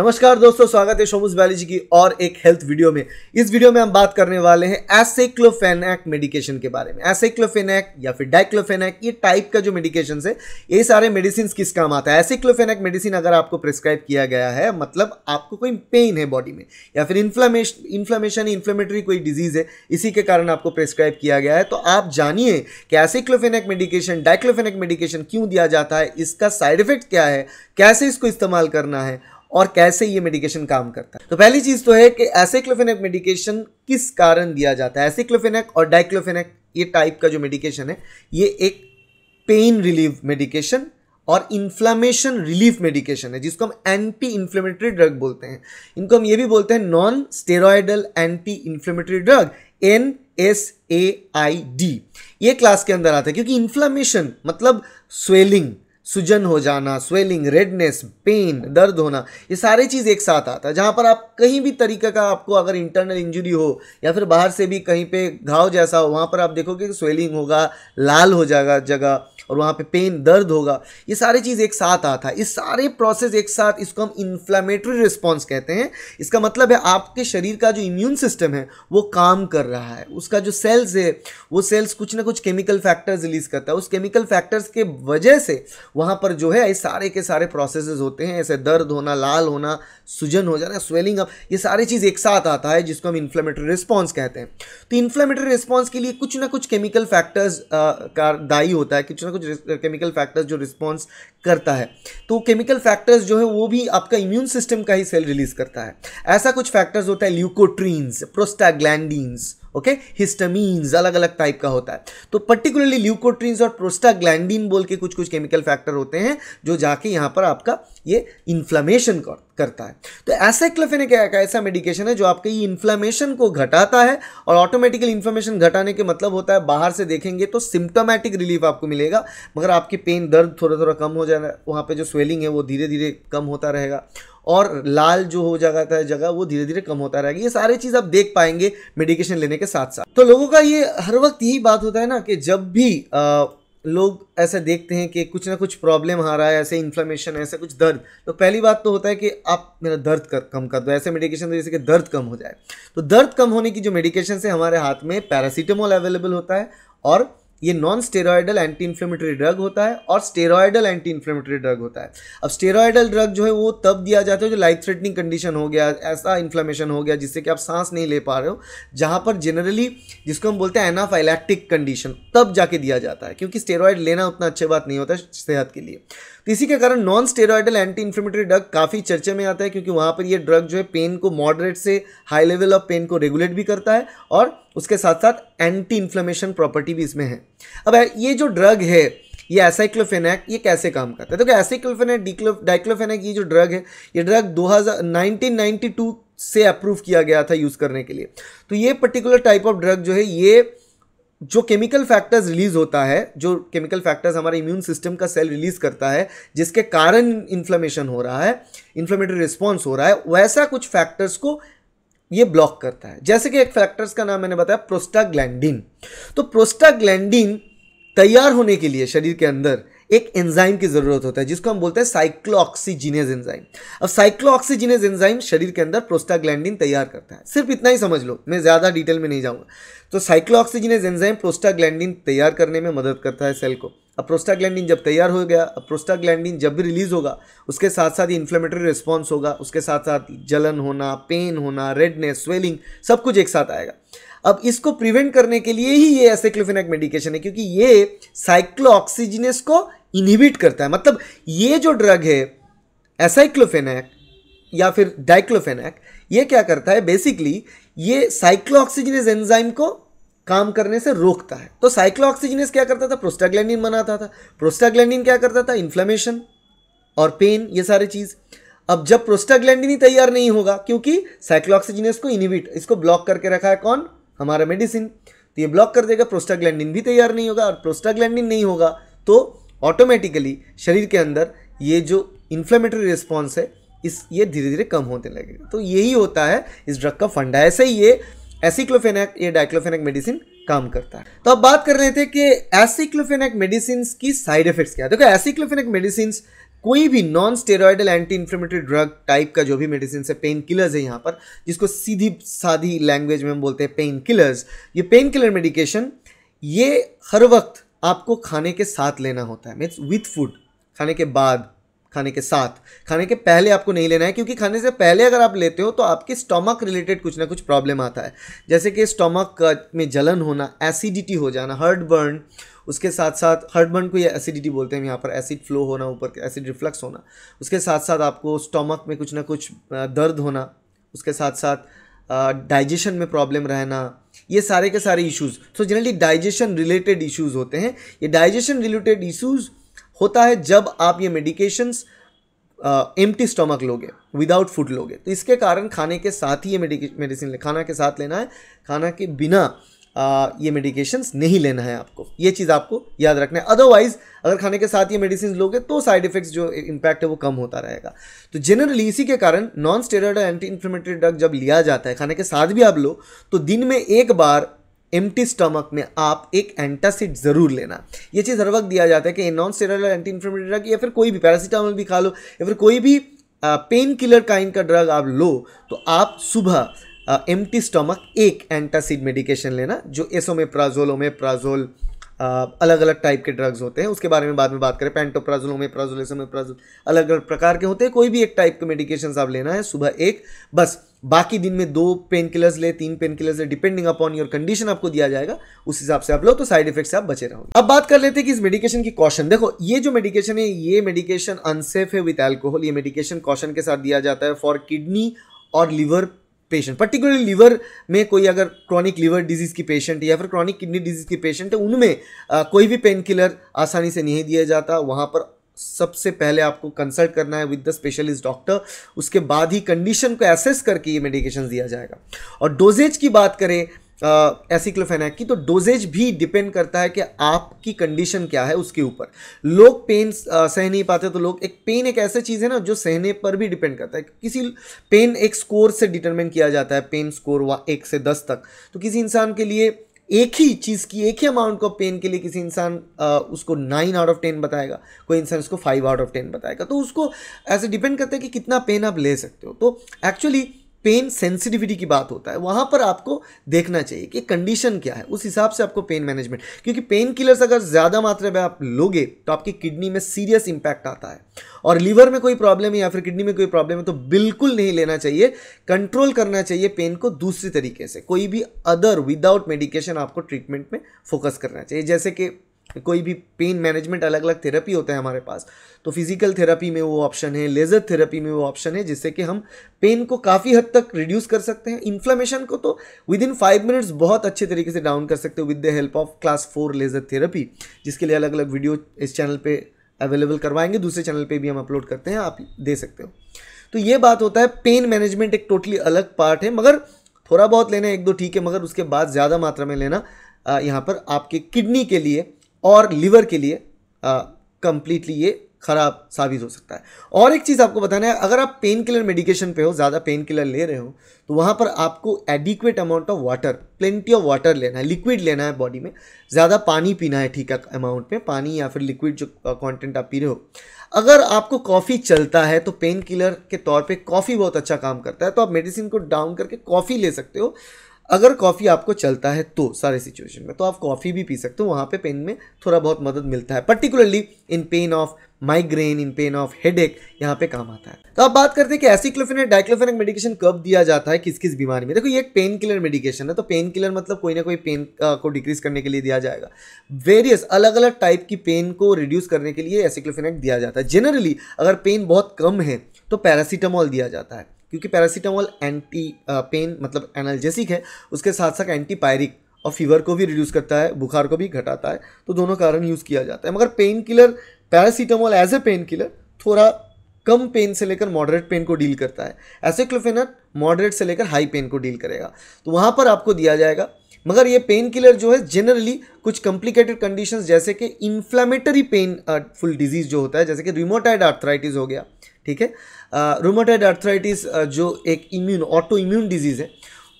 नमस्कार दोस्तों, स्वागत है शोमुस बायोलॉजी की और एक हेल्थ वीडियो में। इस वीडियो में हम बात करने वाले हैं एसेक्लोफेनैक मेडिकेशन के बारे में। एसेक्लोफेनैक या फिर डाइक्लोफेनैक ये टाइप का जो मेडिकेशन है, ये सारे मेडिसिन किस काम आता है? एसेक्लोफेनैक मेडिसिन अगर आपको प्रिस्क्राइब किया गया है मतलब आपको कोई पेन है बॉडी में, या फिर इन्फ्लामेशन इन्फ्लामेशन इन्फ्लेमेटरी कोई डिज़ीज़ है, इसी के कारण आपको प्रिस्क्राइब किया गया है तो आप जानिए कि एसिक्लोफेनैक मेडिकेशन डाइक्लोफेनैक मेडिकेशन क्यों दिया जाता है, इसका साइड इफ़ेक्ट क्या है, कैसे इसको इस्तेमाल करना है और कैसे ये मेडिकेशन काम करता है? तो पहली चीज़ तो है कि एसिक्लोफेनेक मेडिकेशन किस कारण दिया जाता है? एसिक्लोफेनेक और डाइक्लोफेनेक ये टाइप का जो मेडिकेशन है, ये एक पेन रिलीफ मेडिकेशन और इन्फ्लामेशन रिलीफ मेडिकेशन है, जिसको हम एंटी इन्फ्लेमेटरी ड्रग बोलते हैं। इनको हम ये भी बोलते हैं non steroidal anti inflammatory drug N S A I D ये क्लास के अंदर आता है, क्योंकि इन्फ्लामेशन मतलब स्वेलिंग सुजन हो जाना स्वेलिंग रेडनेस पेन दर्द होना, ये सारे चीज़ एक साथ आता है। जहाँ पर आप कहीं भी तरीके का आपको अगर इंटरनल इंजरी हो या फिर बाहर से भी कहीं पे घाव जैसा हो, वहाँ पर आप देखोगे स्वेलिंग होगा, लाल हो जाएगा जगह। और वहाँ पे पेन दर्द होगा। ये सारी चीज़ एक साथ आता है। इस सारे प्रोसेस एक साथ इसको हम इन्फ्लामेटरी रिस्पॉन्स कहते हैं। इसका मतलब है आपके शरीर का जो इम्यून सिस्टम है, वो काम कर रहा है। उसका जो सेल्स है, वो सेल्स कुछ ना कुछ केमिकल फैक्टर्स रिलीज़ करता है। उस केमिकल फैक्टर्स के वजह से वहाँ पर जो है, ये सारे के सारे प्रोसेसेस होते हैं। ऐसे दर्द होना, लाल होना, सूजन हो जाना स्वेलिंग अप ये सारी चीज़ एक साथ आता है, जिसको हम इन्फ्लेमेटरी रिस्पॉन्स कहते हैं। तो इन्फ्लेमेटरी रिस्पॉन्स के लिए कुछ ना कुछ केमिकल फैक्टर्स का दायी होता है, कुछ ना कुछ केमिकल फैक्टर्स जो रिस्पॉन्स करता है। तो केमिकल फैक्टर्स जो है, वो भी आपका इम्यून सिस्टम का ही सेल रिलीज़ करता है। ऐसा कुछ फैक्टर्स होता है ल्यूकोट्रीन्स प्रोस्टाग्लैंडीन्स ओके हिस्टामीन्स अलग अलग टाइप का होता है। तो पर्टिकुलरली ल्यूकोट्रीन्स और प्रोस्टाग्लैंडीन बोल के कुछ कुछ केमिकल फैक्टर होते हैं, जो जाके यहाँ पर आपका ये इन्फ्लामेशन करता है। तो एसाइक्लोफेनिक एक ऐसा मेडिकेशन है जो आपके ये इन्फ्लामेशन को घटाता है और ऑटोमेटिकली इन्फ्लामेशन घटाने के मतलब होता है बाहर से देखेंगे तो सिम्टोमेटिक रिलीफ आपको मिलेगा मगर आपके पेन दर्द थोड़ा थोड़ा कम हो जाएगा वहाँ पर जो स्वेलिंग है वो धीरे धीरे कम होता रहेगा और लाल जो हो जाता है जगह वो धीरे धीरे कम होता रहेगा। ये सारी चीज़ आप देख पाएँगे मेडिकेशन लेने के साथ साथ तो लोगों का ये हर वक्त यही बात होता है ना कि जब भी आ, लोग ऐसे देखते हैं कि कुछ ना कुछ प्रॉब्लम आ रहा है ऐसे इन्फ्लेमेशन ऐसे कुछ दर्द। तो पहली बात तो होता है कि आप मेरा दर्द कर, कम कर दो। ऐसे मेडिकेशन जैसे कि दर्द कम हो जाए। तो दर्द कम होने की जो मेडिकेशन से हमारे हाथ में पैरासीटामोल अवेलेबल होता है और ये non steroidal anti inflammatory drug होता है और स्टेरॉयडल एंटी इन्फ्लेमेटरी ड्रग होता है। अब स्टेरॉयडल ड्रग जो है वो तब दिया जाता है जो लाइफ थ्रेटनिंग कंडीशन हो गया, ऐसा इन्फ्लेमेशन हो गया जिससे कि आप सांस नहीं ले पा रहे हो, जहाँ पर जनरली जिसको हम बोलते हैं एनाफाइलैक्टिक कंडीशन तब जाके दिया जाता है, क्योंकि स्टेरॉयड लेना उतना अच्छी बात नहीं होता सेहत के लिए। तो इसी के कारण non steroidal anti inflammatory drug काफ़ी चर्चे में आता है, क्योंकि वहाँ पर ये ड्रग जो है पेन को मॉडरेट से हाई लेवल ऑफ़ पेन को रेगुलेट भी करता है और उसके साथ साथ एंटी इन्फ्लेमेशन प्रॉपर्टी भी इसमें है। अब ये जो ड्रग है, ये एसाइक्लोफेनैक ये कैसे काम करता है? तो क्या एसाइक्लोफेनैक डाइक्लोफेनैक ये जो ड्रग है, ये ड्रग 2000 1992 से अप्रूव किया गया था यूज़ करने के लिए। तो ये पर्टिकुलर टाइप ऑफ़ ड्रग जो है, ये जो केमिकल फैक्टर्स रिलीज़ होता है, जो केमिकल फैक्टर्स हमारे इम्यून सिस्टम का सेल रिलीज़ करता है, जिसके कारण इन्फ्लेमेशन हो रहा है इन्फ्लेमेटरी रिस्पॉन्स हो रहा है, वैसा कुछ फैक्टर्स को ये ब्लॉक करता है। जैसे कि एक फैक्टर्स का नाम मैंने बताया प्रोस्टाग्लैंडिन तो प्रोस्टाग्लैंडिन तैयार होने के लिए शरीर के अंदर एक एंजाइम की ज़रूरत होता है, जिसको हम बोलते हैं साइक्लोऑक्सीजिनेज एंजाइम अब साइक्लोऑक्सीजिनेज एंजाइम शरीर के अंदर प्रोस्टाग्लैंडिन तैयार करता है। सिर्फ़ इतना ही समझ लो, मैं ज़्यादा डिटेल में नहीं जाऊँगा। तो साइक्लोऑक्सीजिनेज एंजाइम प्रोस्टाग्लैंडिन तैयार करने में मदद करता है सेल को। अब प्रोस्टाग्लैंडिन जब तैयार हो गया, अब प्रोस्टाग्लैंडिन जब भी रिलीज़ होगा, उसके साथ साथ इन्फ्लेमेटरी रिस्पॉन्स होगा, उसके साथ साथ जलन होना पेन होना रेडनेस स्वेलिंग सब कुछ एक साथ आएगा। अब इसको प्रिवेंट करने के लिए ही ये एसेक्लोफेनेक मेडिकेशन है, क्योंकि ये साइक्लोऑक्सीजिनेस को इनहिबिट करता है। मतलब ये जो ड्रग है एसाइक्लोफेनेक या फिर डाइक्लोफेनेक ये क्या करता है? बेसिकली ये साइक्लोऑक्सीजिनेस एंजाइम को काम करने से रोकता है। तो साइक्लोऑक्सीजिनेस क्या करता था? प्रोस्टाग्लैंडिन बनाता था। प्रोस्टाग्लैंडिन क्या करता था? इन्फ्लेमेशन और पेन ये सारी चीज़। अब जब प्रोस्टाग्लैंडिन ही तैयार नहीं होगा, क्योंकि साइक्लोऑक्सीजिनेस को इनिबिट इसको ब्लॉक करके रखा है कौन? हमारा मेडिसिन तो ये ब्लॉक कर देगा प्रोस्टाग्लैंडिन भी तैयार नहीं होगा और प्रोस्टाग्लैंडिन नहीं होगा तो ऑटोमेटिकली शरीर के अंदर ये जो इन्फ्लेमेटरी रिस्पॉन्स है, इस ये धीरे धीरे कम होने लगेगा तो यही होता है इस ड्रग का फंडा। ऐसे ही ये एसिक्लोफेनेक ये डाइक्लोफेनेक मेडिसिन काम करता है। तो अब बात कर रहे थे कि एसिक्लोफेनेक मेडिसिन की साइड इफेक्ट्स क्या है। देखो एसिक्लोफेनेक मेडिसिन कोई भी non steroidal anti inflammatory drug type का जो भी मेडिसिन है पेन किलर्स है यहाँ पर, जिसको सीधी सादी लैंग्वेज में हम बोलते हैं पेन किलर्स ये पेन किलर मेडिकेशन ये हर वक्त आपको खाने के साथ लेना होता है। मीन्स विथ फ़ूड खाने के बाद, खाने के साथ। खाने के पहले आपको नहीं लेना है, क्योंकि खाने से पहले अगर आप लेते हो तो आपके स्टोमक रिलेटेड कुछ ना कुछ प्रॉब्लम आता है। जैसे कि स्टोमक में जलन होना एसिडिटी हो जाना हर्ट बर्न उसके साथ साथ हर्ट बर्न को ये एसिडिटी बोलते हैं, यहाँ पर एसिड फ्लो होना, ऊपर एसिड रिफ्लक्स होना। उसके साथ साथ आपको स्टोमक में कुछ ना कुछ दर्द होना, उसके साथ साथ डाइजेशन में प्रॉब्लम रहना, ये सारे के सारे issues so generally digestion related issues होते हैं। ये डाइजेशन रिलेटेड इश्यूज़ होता है जब आप ये मेडिकेशंस एम टी स्टमक लोगे विदाउट फ़ूड लोगे। तो इसके कारण खाने के साथ ही ये मेडिसिन खाना के साथ लेना है। खाना के बिना आ, ये मेडिकेशंस नहीं लेना है आपको। ये चीज़ आपको याद रखना है। अदरवाइज़ अगर खाने के साथ ये मेडिसिन लोगे तो साइड इफेक्ट्स जो इम्पैक्ट है वो कम होता रहेगा। तो जनरली इसी के कारण non steroid anti inflammatory drug जब लिया जाता है खाने के साथ भी आप लो तो दिन में एक बार एम्प्टी स्टमक में आप एक एंटासिड ज़रूर लेना। ये चीज़ हर वक्त दिया जाता है कि non steroid anti inflammatory drug या फिर कोई भी पैरासीटामोल भी खा लो या फिर कोई भी पेन किलर काइंड का ड्रग आप लो तो आप सुबह एम्प्टी स्टमक एक एंटासिड मेडिकेशन लेना, जो एसोमेप्राजोल ओमेप्राजोल अलग अलग टाइप के ड्रग्स होते हैं, उसके बारे में बाद में बात करें। पेंटोप्राजोल ओमेप्राजोल एसोमेप्राजोल अलग अलग प्रकार के होते हैं। कोई भी एक टाइप के मेडिकेशन आप लेना है, सुबह एक, बस। बाकी दिन में दो पेन किलर्स ले, तीन पेन किलर्स ले डिपेंडिंग अपॉन योर कंडीशन आपको दिया जाएगा, उस हिसाब से आप लो तो साइड इफ़ेक्ट से आप बचे रहोगे। अब बात कर लेते हैं कि इस मेडिकेशन की कॉशन देखो, ये जो मेडिकेशन है, ये मेडिकेशन अनसेफ है विथ एल्कोहल ये मेडिकेशन कॉशन के साथ दिया जाता है फॉर किडनी और लिवर पेशेंट पर्टिकुलरली लीवर में कोई अगर क्रॉनिक लीवर डिज़ीज़ की पेशेंट या फिर क्रॉनिक किडनी डिज़ीज़ की पेशेंट है उनमें आ, कोई भी पेन किलर आसानी से नहीं दिया जाता। वहाँ पर सबसे पहले आपको कंसल्ट करना है विद द स्पेशलिस्ट डॉक्टर उसके बाद ही कंडीशन को एसेस करके ये मेडिकेशन दिया जाएगा। और डोजेज की बात करें एसिक्लोफेनैक की तो डोजेज भी डिपेंड करता है कि आपकी कंडीशन क्या है उसके ऊपर। लोग पेन सह नहीं पाते तो लोग, एक पेन एक ऐसी चीज़ है ना जो सहने पर भी डिपेंड करता है। किसी पेन एक स्कोर से डिटरमिन किया जाता है पेन स्कोर व एक से दस तक। तो किसी इंसान के लिए एक ही चीज़ की, एक ही अमाउंट ऑफ़ पेन के लिए किसी इंसान उसको नाइन आउट ऑफ़ टेन बताएगा। कोई इंसान उसको फाइव आउट ऑफ़ टेन बताएगा। तो उसको ऐसे डिपेंड करता है कि कितना पेन आप ले सकते हो। तो एक्चुअली पेन सेंसिटिविटी की बात होता है, वहाँ पर आपको देखना चाहिए कि कंडीशन क्या है, उस हिसाब से आपको पेन मैनेजमेंट क्योंकि पेन किलर्स अगर ज़्यादा मात्रा में आप लोगे तो आपकी किडनी में सीरियस इंपैक्ट आता है। और लीवर में कोई प्रॉब्लम है या फिर किडनी में कोई प्रॉब्लम है तो बिल्कुल नहीं लेना चाहिए कंट्रोल करना चाहिए पेन को दूसरी तरीके से। कोई भी अदर विदाउट मेडिकेशन आपको ट्रीटमेंट में फोकस करना चाहिए, जैसे कि कोई भी पेन मैनेजमेंट अलग अलग थेरेपी होता है हमारे पास। तो फ़िज़िकल थेरेपी में वो ऑप्शन है लेज़र थेरेपी में वो ऑप्शन है, जिससे कि हम पेन को काफ़ी हद तक रिड्यूस कर सकते हैं। इन्फ्लेमेशन को तो विद इन फाइव मिनट्स बहुत अच्छे तरीके से डाउन कर सकते हो with the help of class four laser therapy जिसके लिए अलग अलग वीडियो इस चैनल पर अवेलेबल करवाएँगे। दूसरे चैनल पर भी हम अपलोड करते हैं, आप दे सकते हो। तो ये बात होता है पेन मैनेजमेंट एक टोटली अलग पार्ट है, मगर थोड़ा बहुत लेना, एक दो ठीक है, मगर उसके बाद ज़्यादा मात्रा में लेना यहाँ पर आपके किडनी के लिए और लिवर के लिए कंप्लीटली ये खराब साबित हो सकता है। और एक चीज़ आपको बताना है, अगर आप पेन किलर मेडिकेशन पे हो, ज़्यादा पेन किलर ले रहे हो तो वहाँ पर आपको adequate amount of water plenty of water लेना है लिक्विड लेना है बॉडी में। ज़्यादा पानी पीना है ठीक अमाउंट में, पानी या फिर लिक्विड जो कंटेंट आप पी रहे हो। अगर आपको कॉफ़ी चलता है तो पेन किलर के तौर पर कॉफ़ी बहुत अच्छा काम करता है तो आप मेडिसिन को डाउन करके कॉफ़ी ले सकते हो। अगर कॉफ़ी आपको चलता है तो सारे सिचुएशन में तो आप कॉफ़ी भी पी सकते हो, वहाँ पे पेन में थोड़ा बहुत मदद मिलता है। Particularly in pain of migraine in pain of head एक यहाँ पे काम आता है। तो अब बात करते हैं कि एसिक्लोफेनेक डाइक्लोफेनेक मेडिकेशन कब दिया जाता है किस किस बीमारी में। देखो, ये एक पेन किलर मेडिकेशन है तो पेन किलर मतलब कोई ना कोई पेन को डिक्रीज करने के लिए दिया जाएगा। वेरियस अलग अलग टाइप की पेन को रिड्यूस करने के लिए एसिक्लोफेनेक दिया जाता है। जनरली अगर पेन बहुत कम है तो पैरासीटामोल दिया जाता है। क्योंकि पैरासीटामोल एंटी पेन मतलब एनाल्जेसिक है, उसके साथ साथ एंटीपायरिक और फीवर को भी रिड्यूस करता है, बुखार को भी घटाता है तो दोनों कारण यूज़ किया जाता है। मगर pain killer paracetamol as a pain killer थोड़ा कम पेन से लेकर मॉडरेट पेन को डील करता है। ऐसे क्लोफेनट मॉडरेट से लेकर हाई पेन को डील करेगा। तो वहाँ पर आपको दिया जाएगा। मगर ये पेन किलर जो है जनरली कुछ कॉम्प्लिकेटेड कंडीशंस जैसे कि इन्फ्लामेटरी पेन फुल डिज़ीज़ जो होता है, जैसे कि रिमोटाइड आर्थराइटिस हो गया ठीक है? रोमोटाइड आर्थराइटिस जो एक इम्यून ऑटो इम्यून डिज़ीज़ है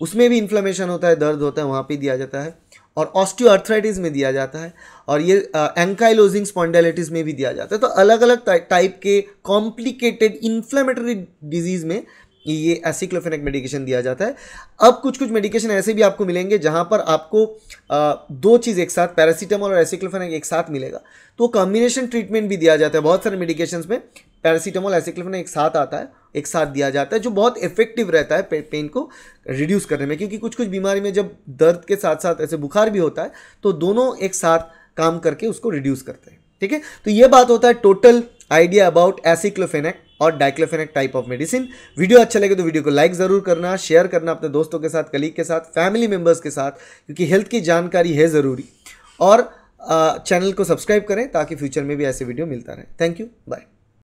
उसमें भी इन्फ्लेमेशन होता है दर्द होता है वहाँ पे दिया जाता है। और ऑस्टियोआर्थराइटिस में दिया जाता है। और ये एंकाइलोजिंग स्पॉन्डाइलिटिस में भी दिया जाता है। तो अलग अलग टाइप के कॉम्प्लिकेटेड इन्फ्लेमेटरी डिज़ीज़ में ये एसिक्लोफेनिक मेडिकेशन दिया जाता है। अब कुछ कुछ मेडिकेशन ऐसे भी आपको मिलेंगे जहाँ पर आपको आ, दो चीज़ एक साथ पैरासीटामोल और एसिक्लोफेनिक एक साथ मिलेगा। तो कॉम्बिनेशन ट्रीटमेंट भी दिया जाता है बहुत सारे मेडिकेशंस में। पैरासीटामोल एसिक्लोफेनेक एक साथ आता है एक साथ दिया जाता है जो बहुत इफ़ेक्टिव रहता है पे, पेन को रिड्यूस करने में क्योंकि कुछ कुछ बीमारी में जब दर्द के साथ साथ ऐसे बुखार भी होता है तो दोनों एक साथ काम करके उसको रिड्यूस करते हैं ठीक है? तो ये बात होता है टोटल आइडिया अबाउट एसिक्लोफेनेक और diclofenac type of medicine video अच्छा लगे तो वीडियो को लाइक ज़रूर करना शेयर करना अपने दोस्तों के साथ कलीग के साथ फैमिली मेंबर्स के साथ क्योंकि हेल्थ की जानकारी है ज़रूरी। और चैनल को सब्सक्राइब करें ताकि फ्यूचर में भी ऐसे वीडियो मिलता रहे। Thank you bye